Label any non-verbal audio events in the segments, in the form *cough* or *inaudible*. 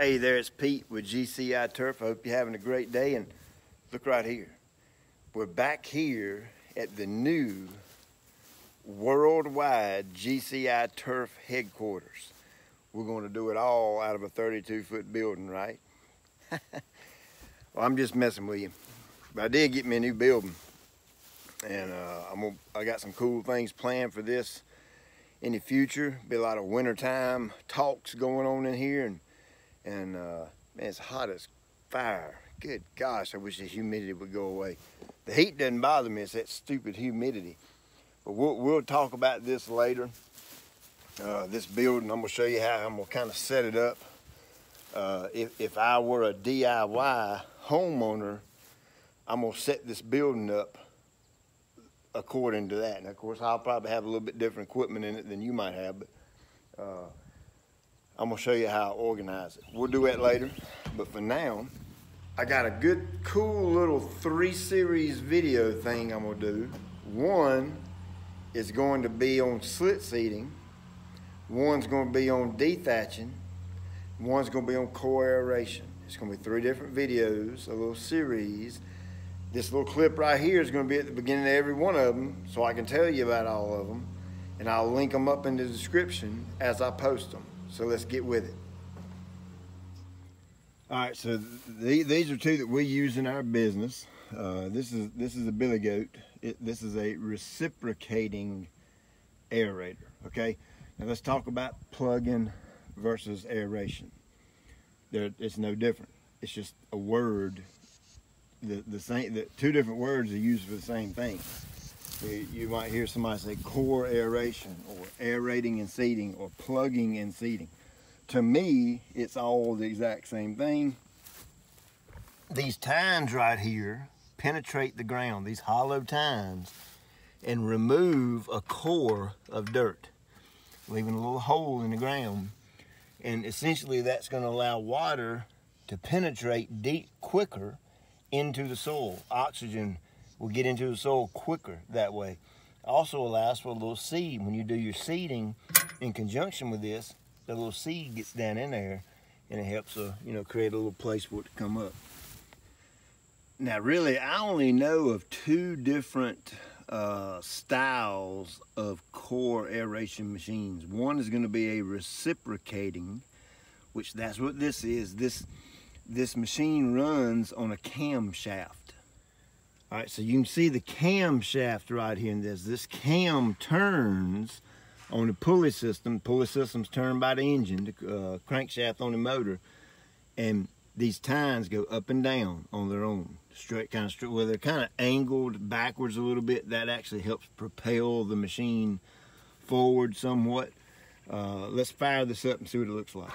Hey there, it's Pete with GCI Turf. I hope you're having a great day and look right here. We're back here at the new worldwide GCI Turf headquarters. We're going to do it all out of a 32 foot building, right? *laughs* well, I'm just messing with you. But I did get me a new building. And uh, I'm gonna, I got some cool things planned for this in the future. Be a lot of wintertime talks going on in here. and and uh, man, it's hot as fire. Good gosh, I wish the humidity would go away. The heat doesn't bother me, it's that stupid humidity. But we'll, we'll talk about this later. Uh, this building, I'm gonna show you how I'm gonna kind of set it up. Uh, if, if I were a DIY homeowner, I'm gonna set this building up according to that. And of course, I'll probably have a little bit different equipment in it than you might have, but uh, I'm gonna show you how I organize it. We'll do that later, but for now, I got a good, cool little three series video thing I'm gonna do. One is going to be on slit seeding, one's gonna be on dethatching, one's gonna be on core aeration. It's gonna be three different videos, a little series. This little clip right here is gonna be at the beginning of every one of them, so I can tell you about all of them, and I'll link them up in the description as I post them. So let's get with it. All right, so th these are two that we use in our business. Uh, this is this is a Billy Goat. It, this is a reciprocating aerator. Okay, now let's talk about plugging versus aeration. There, it's no different. It's just a word. The the same. The two different words are used for the same thing. You might hear somebody say core aeration or aerating and seeding or plugging and seeding. To me, it's all the exact same thing. These tines right here penetrate the ground, these hollow tines, and remove a core of dirt, leaving a little hole in the ground. And essentially that's gonna allow water to penetrate deep quicker into the soil. Oxygen will get into the soil quicker that way. Also allows for a little seed. When you do your seeding in conjunction with this, the little seed gets down in there and it helps, uh, you know, create a little place for it to come up. Now, really, I only know of two different uh, styles of core aeration machines. One is going to be a reciprocating, which that's what this is. This this machine runs on a camshaft. All right, so you can see the camshaft right here in this. This cam turns on the pulley system. Pulley system's turned by the engine, the uh, crankshaft on the motor. And these tines go up and down on their own. Straight, kind of straight, well, they're kind of angled backwards a little bit. That actually helps propel the machine forward somewhat. Uh, let's fire this up and see what it looks like.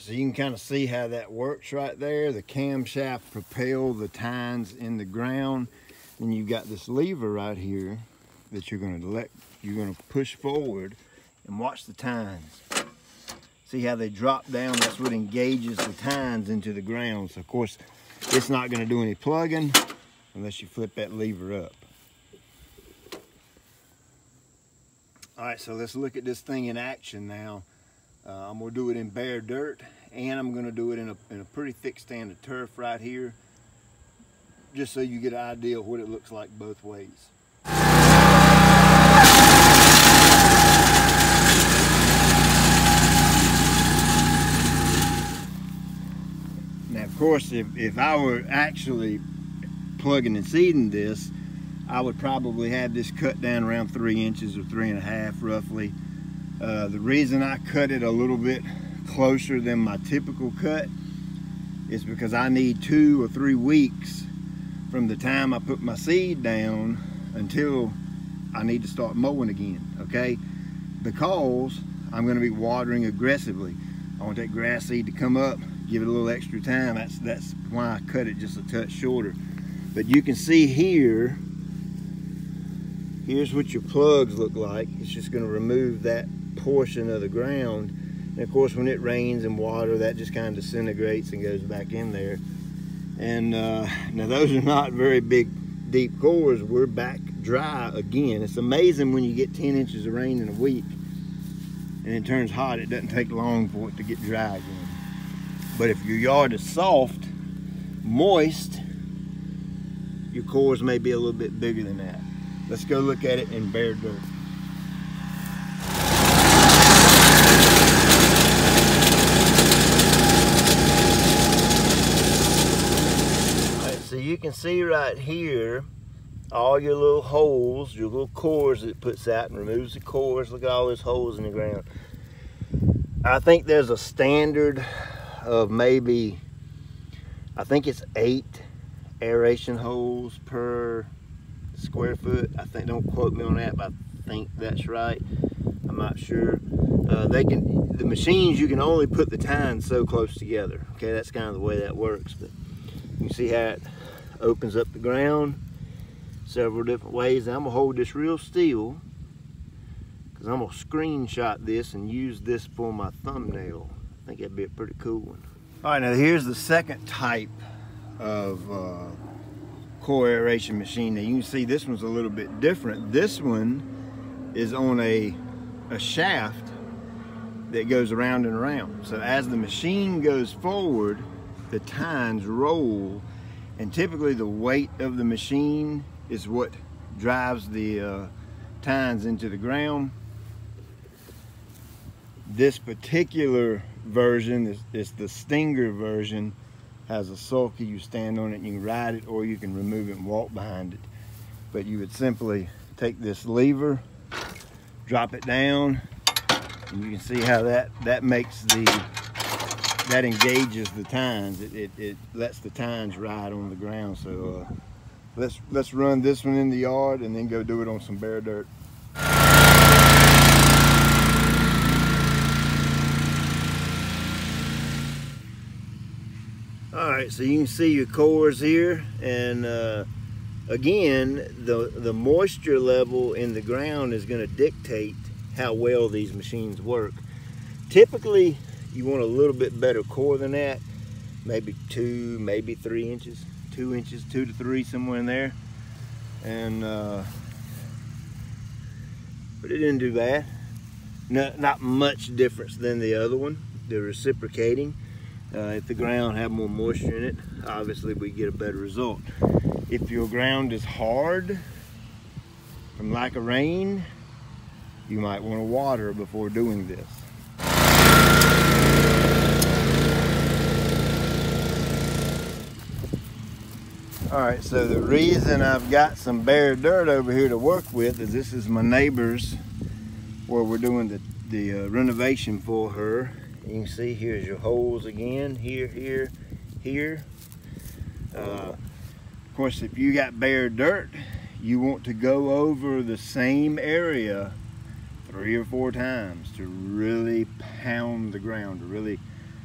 so you can kind of see how that works right there. The camshaft propel the tines in the ground. And you've got this lever right here that you're gonna let, you're gonna push forward and watch the tines. See how they drop down? That's what engages the tines into the ground. So of course, it's not gonna do any plugging unless you flip that lever up. All right, so let's look at this thing in action now. Uh, I'm gonna do it in bare dirt and I'm gonna do it in a, in a pretty thick stand of turf right here just so you get an idea of what it looks like both ways. Now of course if, if I were actually plugging and seeding this I would probably have this cut down around three inches or three and a half roughly uh, the reason I cut it a little bit closer than my typical cut is because I need two or three weeks from the time I put my seed down until I need to start mowing again, okay? Because I'm gonna be watering aggressively. I want that grass seed to come up, give it a little extra time. That's, that's why I cut it just a touch shorter. But you can see here, here's what your plugs look like. It's just gonna remove that portion of the ground And of course, when it rains and water, that just kind of disintegrates and goes back in there. And uh, now those are not very big, deep cores. We're back dry again. It's amazing when you get 10 inches of rain in a week and it turns hot, it doesn't take long for it to get dry again. But if your yard is soft, moist, your cores may be a little bit bigger than that. Let's go look at it in bare dirt. so you can see right here all your little holes, your little cores it puts out and removes the cores. Look at all those holes in the ground. I think there's a standard of maybe, I think it's eight aeration holes per square foot. I think, don't quote me on that, but I think that's right. I'm not sure. Uh, they can, the machines, you can only put the tines so close together. Okay, that's kind of the way that works. But you see how it opens up the ground several different ways. I'm gonna hold this real still because I'm gonna screenshot this and use this for my thumbnail. I think that'd be a pretty cool one. All right, now here's the second type of uh, core aeration machine. Now you can see this one's a little bit different. This one is on a, a shaft that goes around and around. So as the machine goes forward, the tines roll and typically the weight of the machine is what drives the uh, tines into the ground. This particular version is, is the Stinger version has a sulky you stand on it and you can ride it or you can remove it and walk behind it but you would simply take this lever drop it down and you can see how that that makes the that engages the tines it, it, it lets the tines ride on the ground so uh, let's let's run this one in the yard and then go do it on some bare dirt. All right, so you can see your cores here, and uh, again, the the moisture level in the ground is going to dictate how well these machines work. Typically, you want a little bit better core than that, maybe two, maybe three inches two inches, two to three, somewhere in there. And, uh, but it didn't do bad. No, not much difference than the other one. They're reciprocating. Uh, if the ground had more moisture in it, obviously we get a better result. If your ground is hard from lack of rain, you might want to water before doing this. All right, so the reason I've got some bare dirt over here to work with is this is my neighbor's where we're doing the, the uh, renovation for her. You can see here's your holes again, here, here, here. Uh, of course, if you got bare dirt, you want to go over the same area three or four times to really pound the ground, to really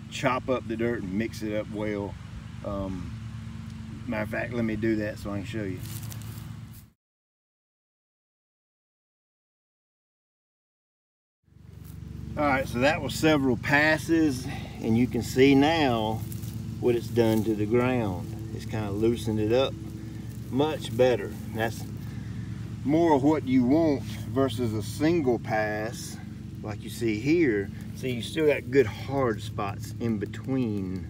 chop up the dirt and mix it up well. Um, Matter of fact, let me do that so I can show you. All right, so that was several passes and you can see now what it's done to the ground. It's kind of loosened it up much better. That's more of what you want versus a single pass like you see here. So you still got good hard spots in between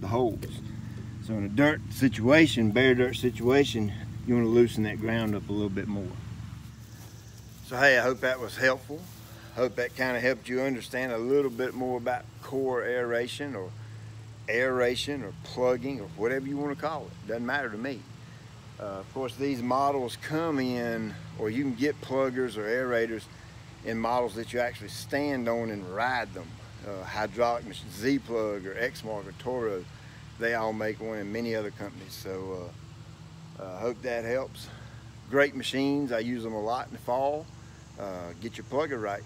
the holes. So in a dirt situation, bare dirt situation, you want to loosen that ground up a little bit more. So hey, I hope that was helpful. Hope that kind of helped you understand a little bit more about core aeration or aeration or plugging or whatever you want to call it. Doesn't matter to me. Uh, of course, these models come in, or you can get pluggers or aerators in models that you actually stand on and ride them. Uh, hydraulic Z-Plug or Exmark or Toro they all make one and many other companies. So I uh, uh, hope that helps. Great machines. I use them a lot in the fall. Uh, get your plugger right.